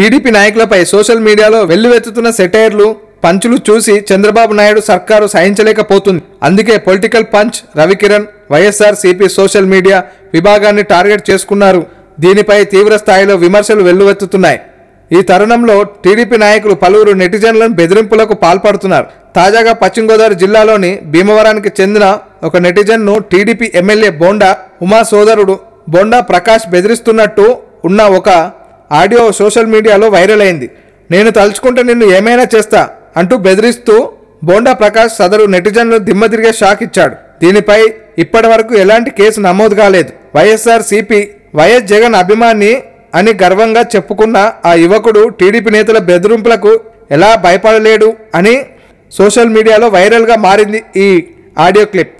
TDP నాయకులపై social మీడియాలో వెల్లువెత్తుతున్న సెటైర్లు పంచులు చూసి చంద్రబాబు నాయుడు సర్కారు సహించలేకపోతుంది. అందుకే political punch Ravikiran YSR CP social media విభాగాన్ని టార్గెట్ చేసుకున్నారు. దీనిపై తీవ్ర స్థాయిలో విమర్శలు వెల్లువెత్తుతున్నాయి. ఈ తరుణంలో టీడీపీ నాయకులు పలువురు నెటిజన్లను బెదిరింపులకు పాల్పడుతున్నారు. తాజాగా పశ్చిమ గోదావరి జిల్లాలోని భీమవరానికి చెందిన ఒక నెటిజన్ను టీడీపీ ఎమ్మెల్యే బోండా ఉమా సోదరుడు బోండా ప్రకాష్ బెదిరిస్తున్నట్టు ఉన్న ఒక ఆడియో సోషల్ మీడియాలో వైరల్ అయింది. నేను తలుచుకుంటే నిన్ను ఏమైనా చేస్తా అంటూ బెదిరిస్తూ బోండా ప్రకాష్ సదరు నెటిజన్లు దిమ్మ తిరిగే షాక్ ఇచ్చాడు. దీనిపై ఇప్పటి వరకు ఎలాంటి కేసు నమోదు కాలేదు. వైఎస్ఆర్ సిపి వైఎస్ జగన్ అభిమాని అని గర్వంగా చెప్పుకున్న ఆ యువకుడు టీడీపీ నేతల బెదిరింపులకు ఎలా భయపడలేడు అని సోషల్ మీడియాలో వైరల్గా మారింది ఈ ఆడియో క్లిప్.